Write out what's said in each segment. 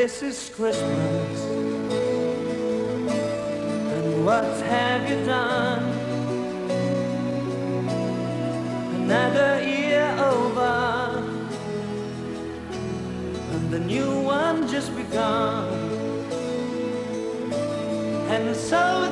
this is Christmas. And what have you done? Another year over, and the new one just begun. And so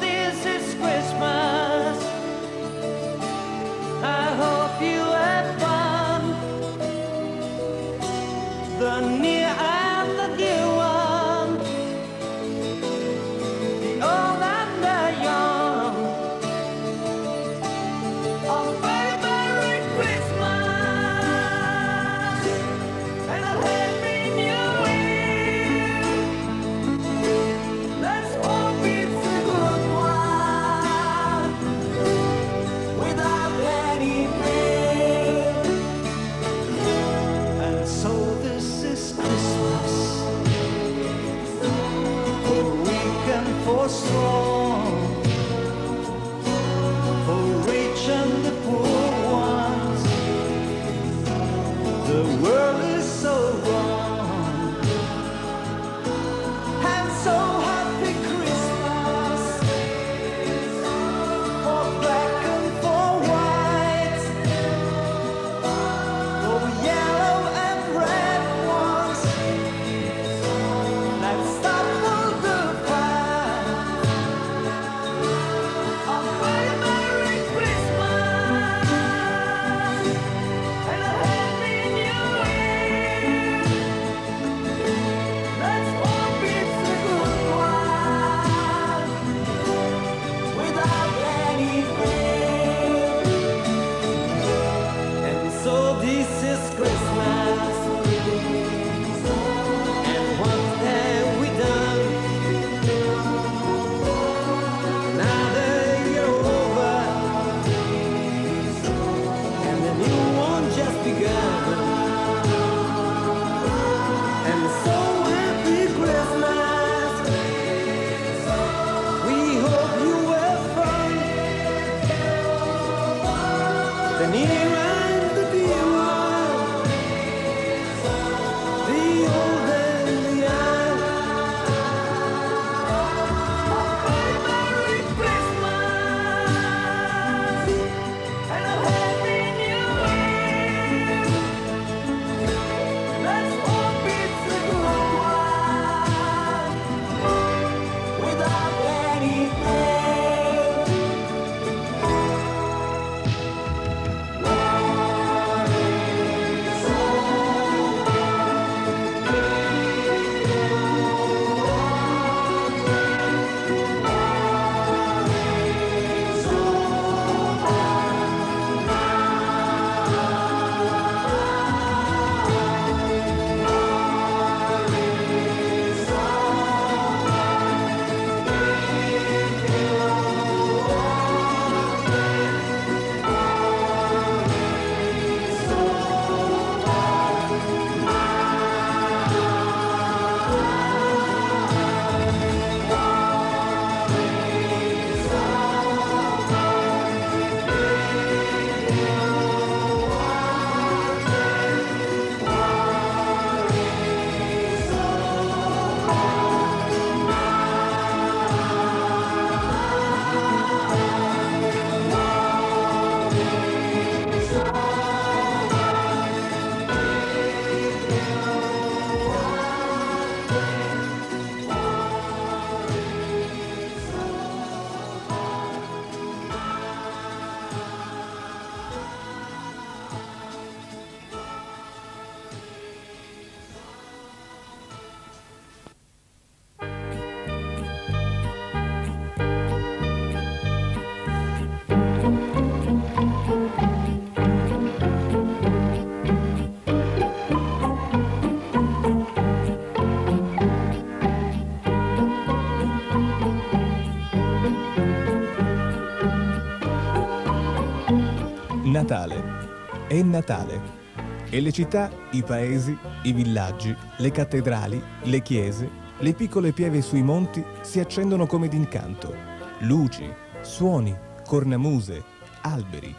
Natale. E le città, i paesi, i villaggi, le cattedrali, le chiese, le piccole pieve sui monti si accendono come d'incanto. Luci, suoni, cornamuse, alberi.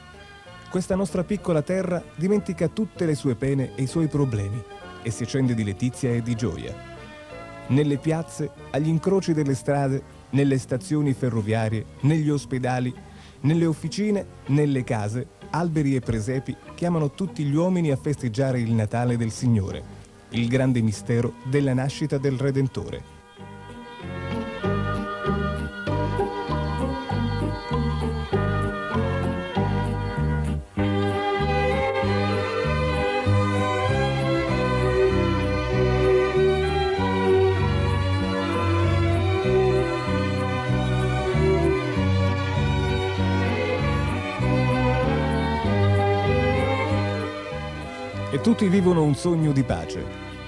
Questa nostra piccola terra dimentica tutte le sue pene e i suoi problemi e si accende di letizia e di gioia. nelle piazze, agli incroci delle strade, nelle stazioni ferroviarie, negli ospedali, nelle officine, nelle case, alberi e presepi chiamano tutti gli uomini a festeggiare il Natale del Signore, il grande mistero della nascita del Redentore. Tutti vivono un sogno di pace.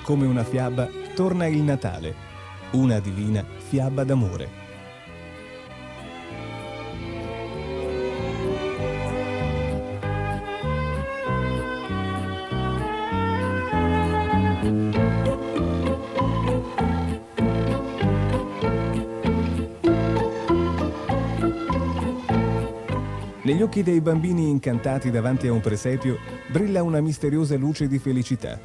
Come una fiaba torna il Natale, una divina fiaba d'amore. Negli occhi dei bambini incantati davanti a un presepio brilla una misteriosa luce di felicità.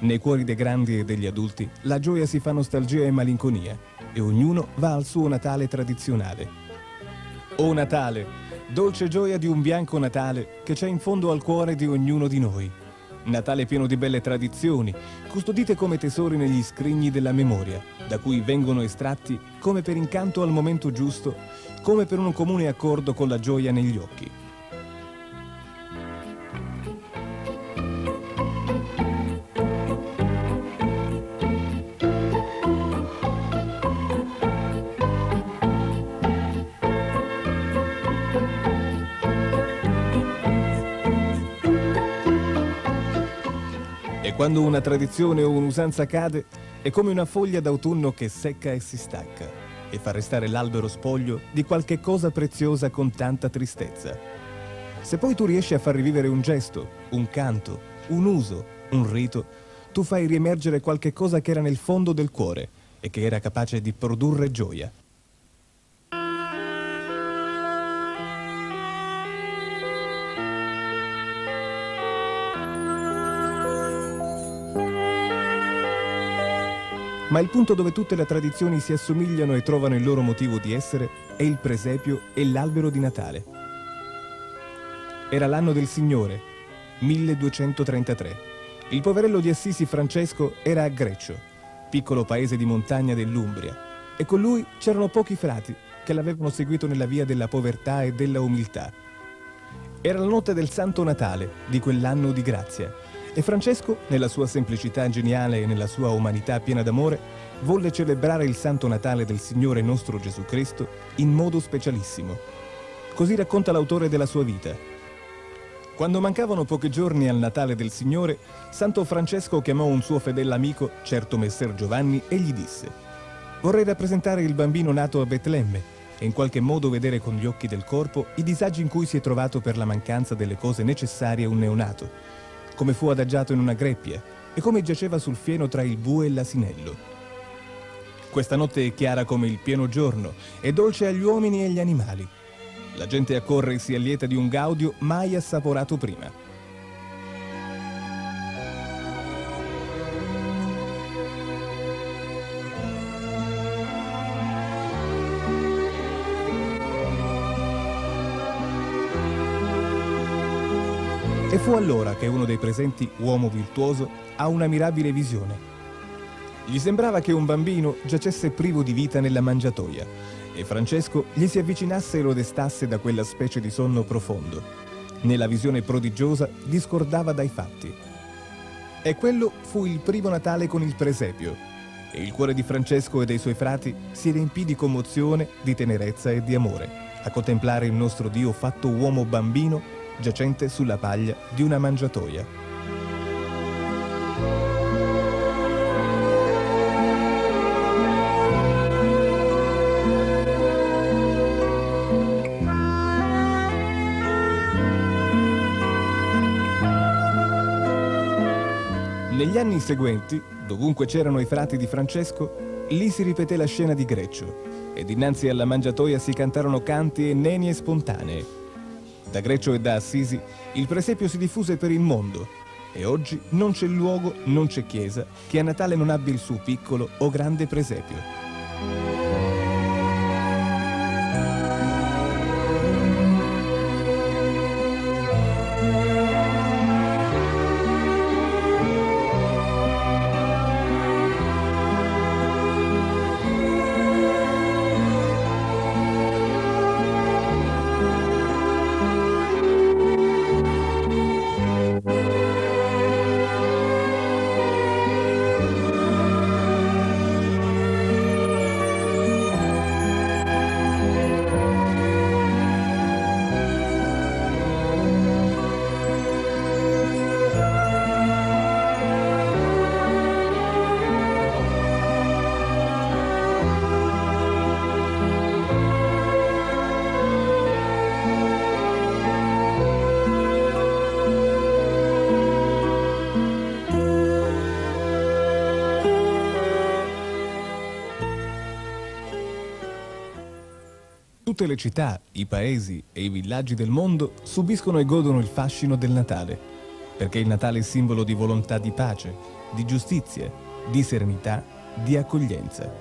Nei cuori dei grandi e degli adulti la gioia si fa nostalgia e malinconia e ognuno va al suo Natale tradizionale. O Natale, dolce gioia di un bianco Natale che c'è in fondo al cuore di ognuno di noi. Natale pieno di belle tradizioni, custodite come tesori negli scrigni della memoria, da cui vengono estratti, come per incanto al momento giusto, come per un comune accordo con la gioia negli occhi. E quando una tradizione o un'usanza cade, è come una foglia d'autunno che secca e si stacca e fa restare l'albero spoglio di qualche cosa preziosa con tanta tristezza. Se poi tu riesci a far rivivere un gesto, un canto, un uso, un rito, tu fai riemergere qualche cosa che era nel fondo del cuore e che era capace di produrre gioia. Ma il punto dove tutte le tradizioni si assomigliano e trovano il loro motivo di essere è il presepio e l'albero di Natale. Era l'anno del Signore, 1233. Il poverello di Assisi Francesco era a Greccio, piccolo paese di montagna dell'Umbria, e con lui c'erano pochi frati che l'avevano seguito nella via della povertà e della umiltà. Era la notte del Santo Natale di quell'anno di grazia e Francesco, nella sua semplicità geniale e nella sua umanità piena d'amore, volle celebrare il Santo Natale del Signore nostro Gesù Cristo in modo specialissimo. Così racconta l'autore della sua vita. Quando mancavano pochi giorni al Natale del Signore, Santo Francesco chiamò un suo fedele amico, certo Messer Giovanni, e gli disse «Vorrei rappresentare il bambino nato a Betlemme e in qualche modo vedere con gli occhi del corpo i disagi in cui si è trovato per la mancanza delle cose necessarie a un neonato come fu adagiato in una greppia e come giaceva sul fieno tra il bue e l'asinello. Questa notte è chiara come il pieno giorno e dolce agli uomini e agli animali. La gente accorre e si allieta di un gaudio mai assaporato prima. E fu allora che uno dei presenti, uomo virtuoso, ha una mirabile visione. Gli sembrava che un bambino giacesse privo di vita nella mangiatoia e Francesco gli si avvicinasse e lo destasse da quella specie di sonno profondo. Nella visione prodigiosa discordava dai fatti. E quello fu il primo Natale con il presepio, e il cuore di Francesco e dei suoi frati si riempì di commozione, di tenerezza e di amore, a contemplare il nostro Dio fatto uomo bambino giacente sulla paglia di una mangiatoia. Negli anni seguenti, dovunque c'erano i frati di Francesco, lì si ripeté la scena di Greccio e dinanzi alla mangiatoia si cantarono canti e nenie spontanee da Greccio e da Assisi, il presepio si diffuse per il mondo E oggi non c'è luogo, non c'è chiesa che a Natale non abbia il suo piccolo o grande presepio. Tutte le città, i paesi e i villaggi del mondo subiscono e godono il fascino del Natale, perché il Natale è simbolo di volontà di pace, di giustizia, di serenità, di accoglienza.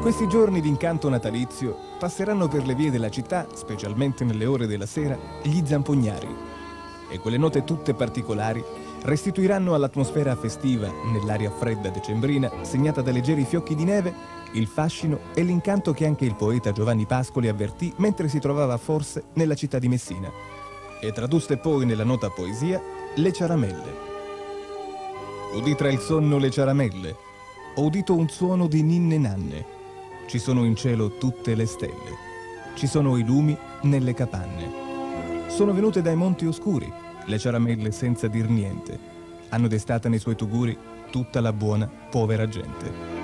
Questi giorni d'incanto natalizio passeranno per le vie della città, specialmente nelle ore della sera, gli zampognari. E quelle note tutte particolari restituiranno all'atmosfera festiva, nell'aria fredda decembrina, segnata da leggeri fiocchi di neve, il fascino e l'incanto che anche il poeta Giovanni Pascoli avvertì mentre si trovava forse nella città di Messina. E tradusse poi nella nota poesia Le ciaramelle. Udì tra il sonno le ciaramelle, ho udito un suono di ninne nanne. Ci sono in cielo tutte le stelle. Ci sono i lumi nelle capanne. Sono venute dai monti oscuri, le ciaramelle senza dir niente. Hanno destata nei suoi tuguri tutta la buona, povera gente.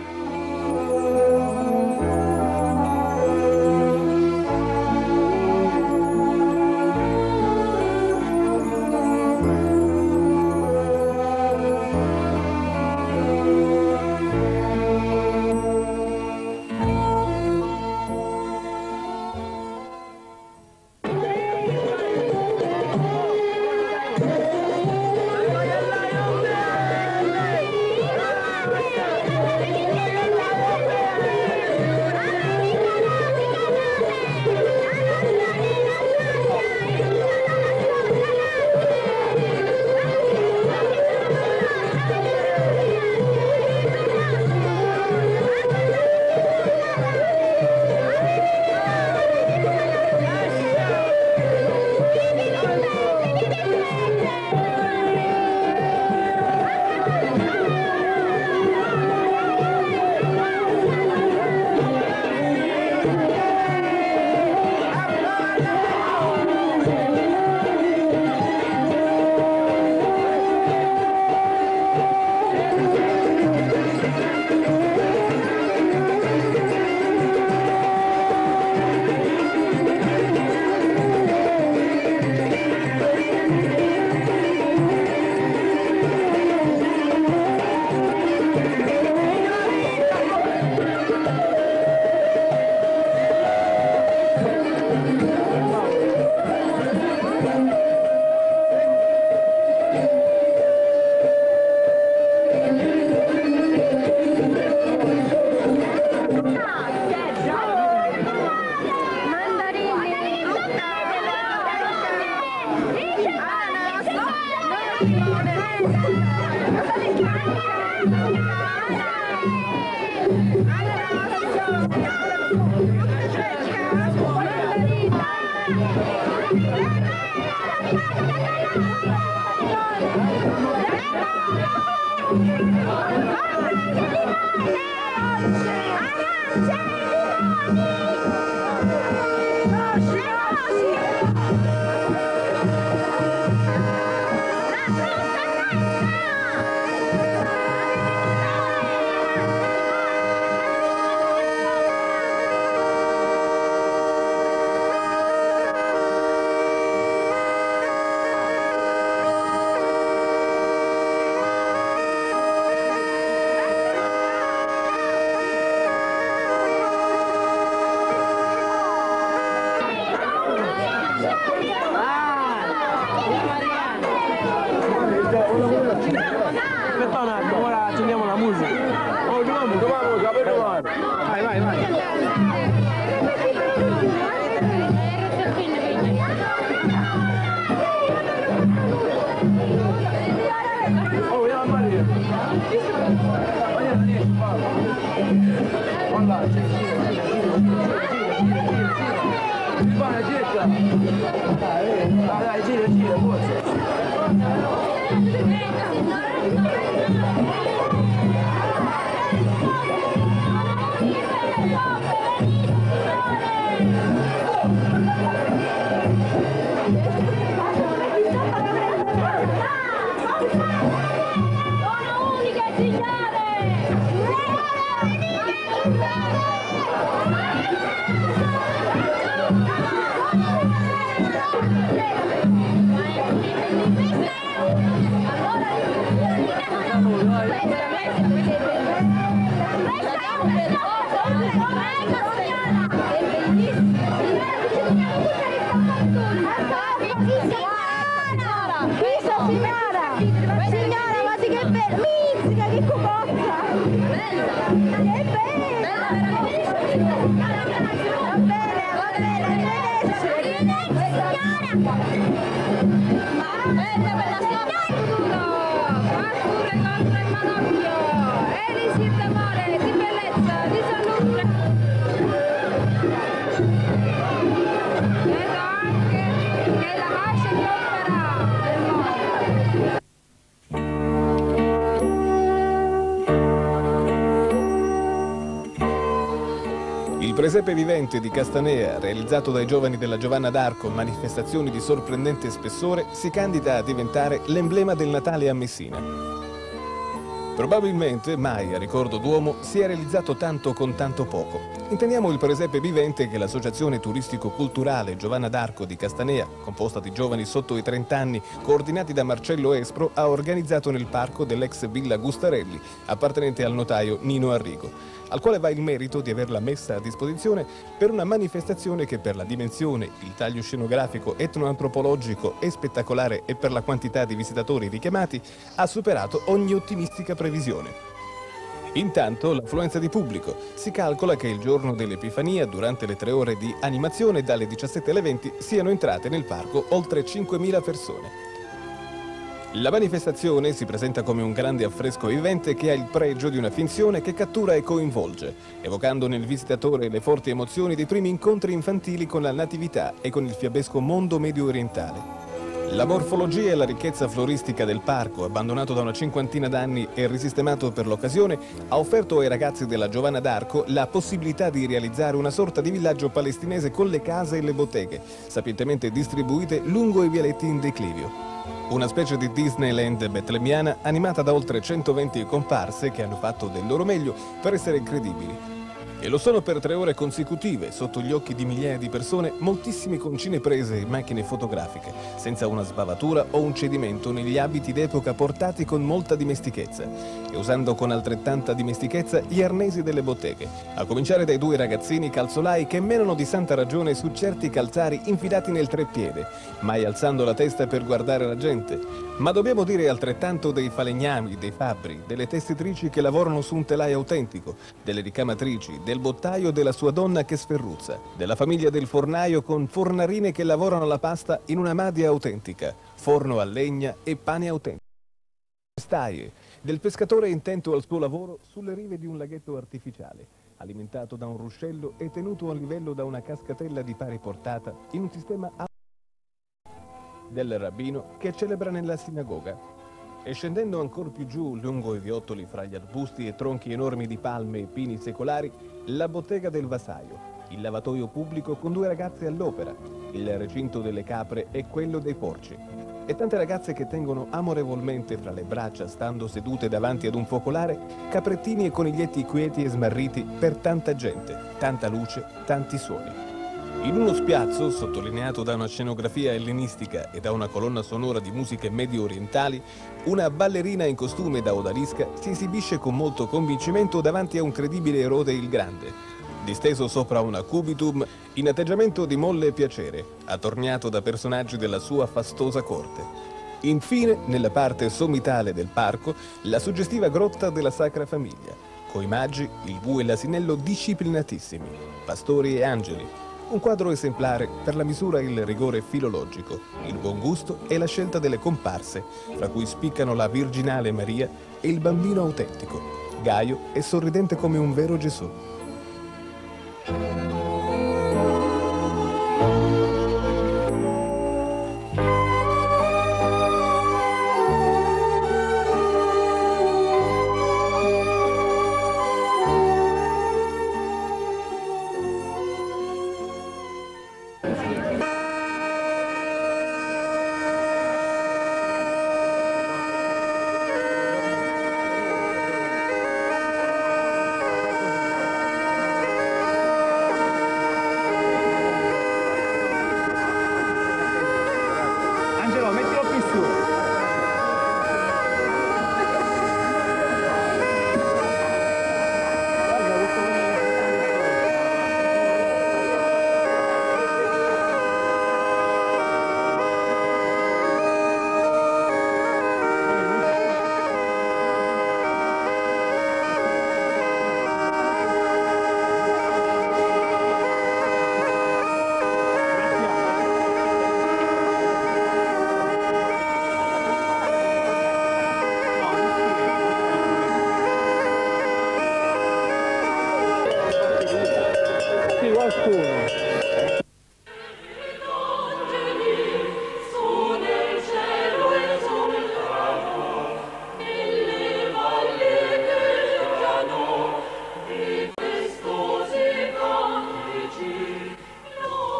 Presepe vivente di Castanea, realizzato dai giovani della Giovanna d'Arco, manifestazioni di sorprendente spessore, si candida a diventare l'emblema del Natale a Messina. Probabilmente mai a ricordo d'uomo si è realizzato tanto con tanto poco. Intendiamo il presepe vivente che l'associazione turistico-culturale Giovanna d'Arco di Castanea, composta di giovani sotto i 30 anni, coordinati da Marcello Espro, ha organizzato nel parco dell'ex Villa Gustarelli, appartenente al notaio Nino Arrigo, al quale va il merito di averla messa a disposizione per una manifestazione che per la dimensione, il taglio scenografico, etnoantropologico e spettacolare e per la quantità di visitatori richiamati ha superato ogni ottimistica previsione. Intanto l'affluenza di pubblico. Si calcola che il giorno dell'Epifania, durante le tre ore di animazione dalle 17 alle 20, siano entrate nel parco oltre 5.000 persone. La manifestazione si presenta come un grande affresco vivente che ha il pregio di una finzione che cattura e coinvolge, evocando nel visitatore le forti emozioni dei primi incontri infantili con la natività e con il fiabesco mondo medio orientale. La morfologia e la ricchezza floristica del parco, abbandonato da una cinquantina d'anni e risistemato per l'occasione, ha offerto ai ragazzi della Giovanna d'Arco la possibilità di realizzare una sorta di villaggio palestinese con le case e le botteghe, sapientemente distribuite lungo i vialetti in declivio. Una specie di Disneyland betlemiana animata da oltre 120 comparse che hanno fatto del loro meglio per essere credibili. E lo sono per tre ore consecutive, sotto gli occhi di migliaia di persone, moltissime concine prese in macchine fotografiche, senza una sbavatura o un cedimento negli abiti d'epoca portati con molta dimestichezza, e usando con altrettanta dimestichezza gli arnesi delle botteghe, a cominciare dai due ragazzini calzolai che menano di santa ragione su certi calzari infilati nel treppiede, mai alzando la testa per guardare la gente. Ma dobbiamo dire altrettanto dei falegnami, dei fabbri, delle tessitrici che lavorano su un telaio autentico, delle ricamatrici, del bottaio della sua donna che sferruzza, della famiglia del fornaio con fornarine che lavorano la pasta in una madia autentica, forno a legna e pane autentico. Staie, del pescatore intento al suo lavoro sulle rive di un laghetto artificiale, alimentato da un ruscello e tenuto a livello da una cascatella di pari portata in un sistema del rabbino che celebra nella sinagoga e scendendo ancora più giù lungo i viottoli fra gli arbusti e tronchi enormi di palme e pini secolari, la bottega del vasaio, il lavatoio pubblico con due ragazze all'opera, il recinto delle capre e quello dei porci. E tante ragazze che tengono amorevolmente fra le braccia, stando sedute davanti ad un focolare, caprettini e coniglietti quieti e smarriti per tanta gente, tanta luce, tanti suoni. In uno spiazzo, sottolineato da una scenografia ellenistica e da una colonna sonora di musiche medio orientali, una ballerina in costume da odalisca si esibisce con molto convincimento davanti a un credibile Erode il Grande, disteso sopra una cubitum in atteggiamento di molle piacere, attorniato da personaggi della sua fastosa corte. Infine, nella parte sommitale del parco, la suggestiva grotta della Sacra Famiglia, coi magi, il bue e l'asinello disciplinatissimi, pastori e angeli, un quadro esemplare per la misura e il rigore filologico, il buon gusto e la scelta delle comparse, fra cui spiccano la virginale Maria e il bambino autentico, gaio e sorridente come un vero Gesù.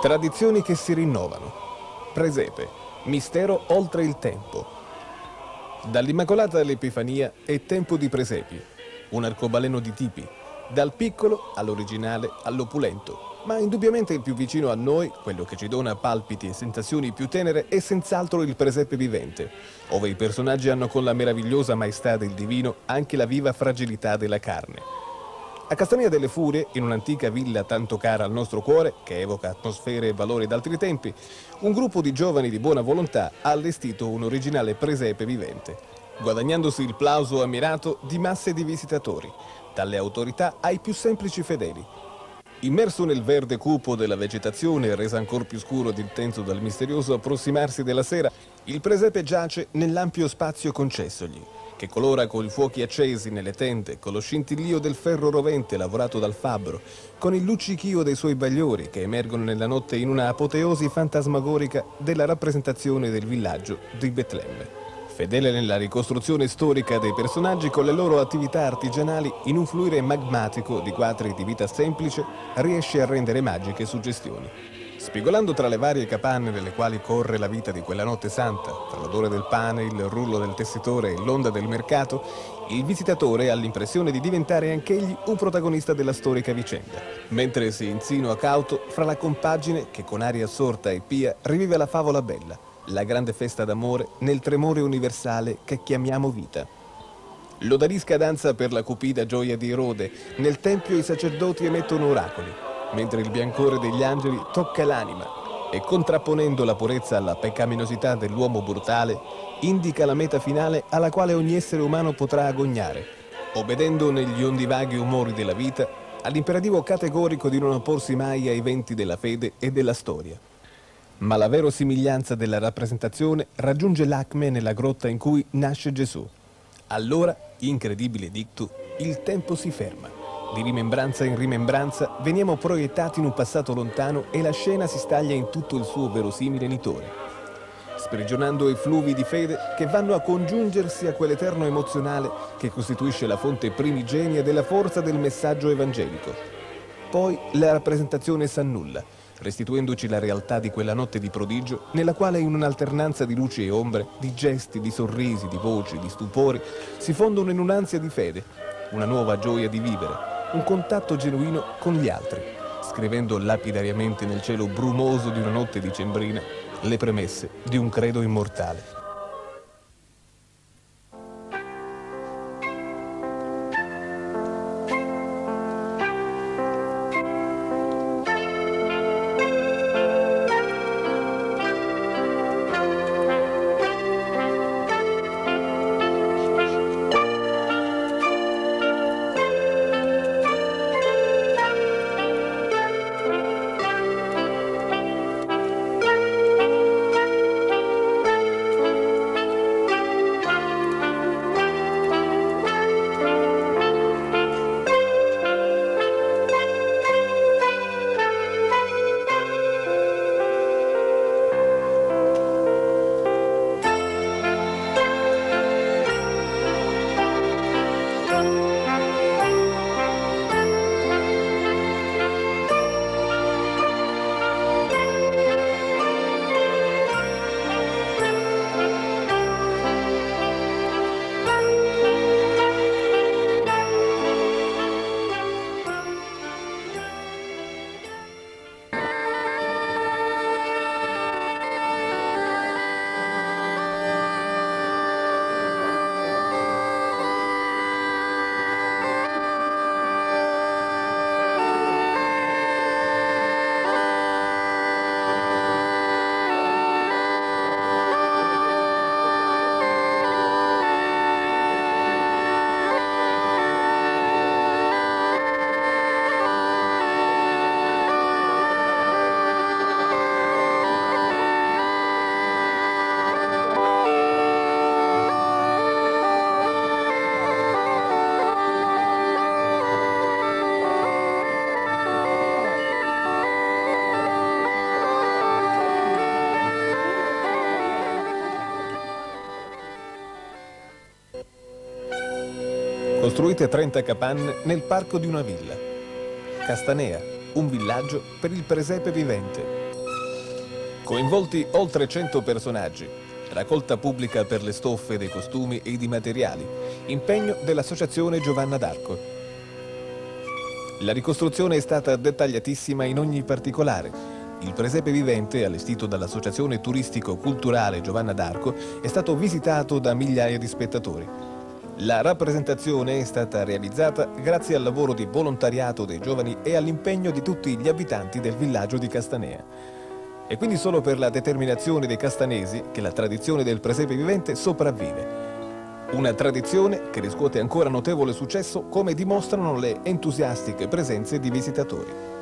Tradizioni che si rinnovano. Presepe, mistero oltre il tempo. Dall'Immacolata all'Epifania è tempo di presepi, un arcobaleno di tipi, dal piccolo all'originale all'opulento. Ma indubbiamente il più vicino a noi, quello che ci dona palpiti e sensazioni più tenere, è senz'altro il presepe vivente, ove i personaggi hanno con la meravigliosa maestà del divino anche la viva fragilità della carne. A Castania delle Furie, in un'antica villa tanto cara al nostro cuore, che evoca atmosfere e valori d'altri tempi, un gruppo di giovani di buona volontà ha allestito un originale presepe vivente, guadagnandosi il plauso ammirato di masse di visitatori, dalle autorità ai più semplici fedeli. Immerso nel verde cupo della vegetazione, resa ancora più scuro ed intenso dal misterioso approssimarsi della sera, il presepe giace nell'ampio spazio concessogli, che colora coi fuochi accesi nelle tende, con lo scintillio del ferro rovente lavorato dal fabbro, con il luccichio dei suoi bagliori che emergono nella notte in una apoteosi fantasmagorica della rappresentazione del villaggio di Betlemme. Fedele nella ricostruzione storica dei personaggi con le loro attività artigianali, in un fluire magmatico di quadri di vita semplice, riesce a rendere magiche suggestioni. Spigolando tra le varie capanne nelle quali corre la vita di quella notte santa, tra l'odore del pane, il rullo del tessitore e l'onda del mercato, il visitatore ha l'impressione di diventare anch'egli un protagonista della storica vicenda, mentre si insinua cauto fra la compagine che con aria sorta e pia rivive la favola bella, la grande festa d'amore nel tremore universale che chiamiamo vita. L'odalisca danza per la cupida gioia di Erode, nel tempio i sacerdoti emettono oracoli, mentre il biancore degli angeli tocca l'anima e contrapponendo la purezza alla peccaminosità dell'uomo brutale, indica la meta finale alla quale ogni essere umano potrà agognare, obbedendo negli ondivaghi umori della vita all'imperativo categorico di non opporsi mai ai venti della fede e della storia. Ma la verosimiglianza della rappresentazione raggiunge l'acme nella grotta in cui nasce Gesù. Allora, incredibile dictu, il tempo si ferma. Di rimembranza in rimembranza veniamo proiettati in un passato lontano e la scena si staglia in tutto il suo verosimile nitore, sprigionando i fluvi di fede che vanno a congiungersi a quell'eterno emozionale che costituisce la fonte primigenia della forza del messaggio evangelico. Poi la rappresentazione s'annulla, restituendoci la realtà di quella notte di prodigio nella quale in un'alternanza di luci e ombre, di gesti, di sorrisi, di voci, di stupori, si fondono in un'ansia di fede, una nuova gioia di vivere, un contatto genuino con gli altri, scrivendo lapidariamente nel cielo brumoso di una notte dicembrina le premesse di un credo immortale. Costruite 30 capanne nel parco di una villa. Castanea, un villaggio per il presepe vivente. Coinvolti oltre 100 personaggi, raccolta pubblica per le stoffe dei costumi e i materiali, impegno dell'Associazione Giovanna d'Arco. La ricostruzione è stata dettagliatissima in ogni particolare. Il presepe vivente, allestito dall'Associazione Turistico-Culturale Giovanna d'Arco, è stato visitato da migliaia di spettatori. La rappresentazione è stata realizzata grazie al lavoro di volontariato dei giovani e all'impegno di tutti gli abitanti del villaggio di Castanea. È quindi solo per la determinazione dei castanesi che la tradizione del presepe vivente sopravvive. Una tradizione che riscuote ancora notevole successo come dimostrano le entusiastiche presenze di visitatori.